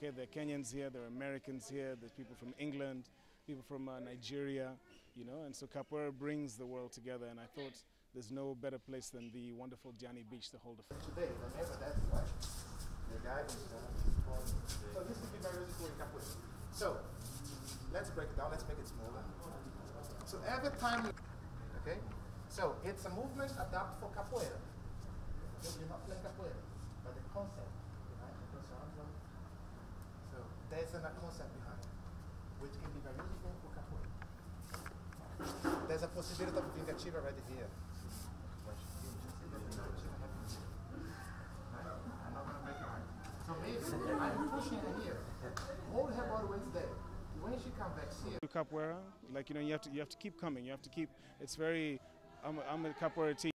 Okay, there are Kenyans here, there are Americans here, there's people from England, people from uh, Nigeria, you know, and so capoeira brings the world together. And I thought there's no better place than the wonderful Diani Beach to hold a. Today, remember that what? The guy who's uh, So this would be very useful in capoeira. So let's break it down. Let's make it smaller. So every time, okay. So it's a movement adapted for capoeira. Okay, we're not playing capoeira, but the concept behind it. Put your arms up. There's a concept behind it, which can be very useful for. There's a possibility of vingativa already here. Hard. So I'm pushing her here. Hold her body there. When she comes back here, Capoeira, like you know, you have to you have to keep coming. You have to keep. It's very. I'm a, I'm a capoeira teacher.